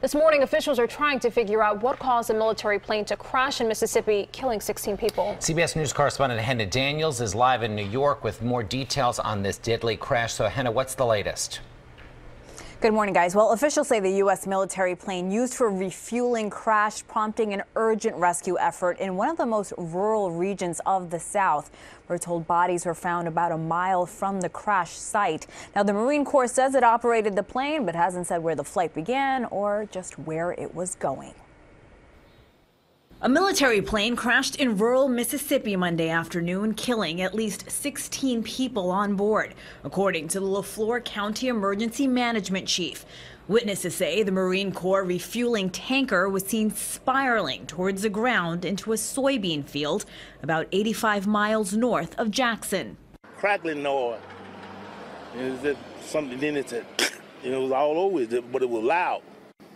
This morning, officials are trying to figure out what caused a military plane to crash in Mississippi, killing 16 people. CBS News correspondent Hena Daniels is live in New York with more details on this deadly crash. So, Hena, what's the latest? Good morning, guys. Well, officials say the U.S. military plane used for refueling crashed, prompting an urgent rescue effort in one of the most rural regions of the South. We're told bodies were found about a mile from the crash site. Now, the Marine Corps says it operated the plane, but hasn't said where the flight began or just where it was going. A military plane crashed in rural Mississippi Monday afternoon, killing at least 16 people on board, according to the Leflore County Emergency Management Chief. Witnesses say the Marine Corps refueling tanker was seen spiraling towards the ground into a soybean field about 85 miles north of Jackson. Crackling noise. Is it something? Then it said, it was all over, but it was loud.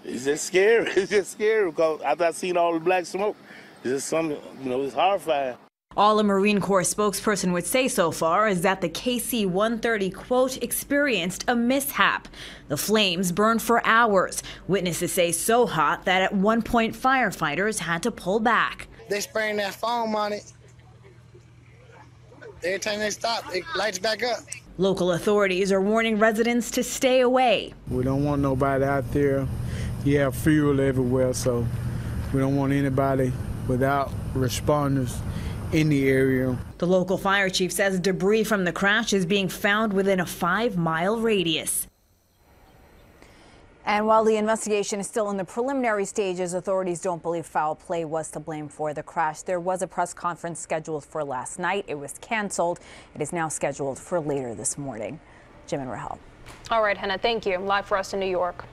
It's just scary. It's just scary because after I seen all the black smoke, it's just something, you know, it's horrifying. All a Marine Corps spokesperson would say so far is that the KC 130, quote, experienced a mishap. The flames burned for hours. Witnesses say so hot that at one point firefighters had to pull back. They spraying that foam on it. Every time they stop, it lights back up. Local authorities are warning residents to stay away. We don't want nobody out there you have fuel everywhere, so we don't want anybody without responders in the area. The local fire chief says debris from the crash is being found within a five mile radius. And while the investigation is still in the preliminary stages, authorities don't believe foul play was to blame for the crash. There was a press conference scheduled for last night. It was canceled. It is now scheduled for later this morning. Jim and Rahel. All right, Hannah, thank you. Live for us in New York.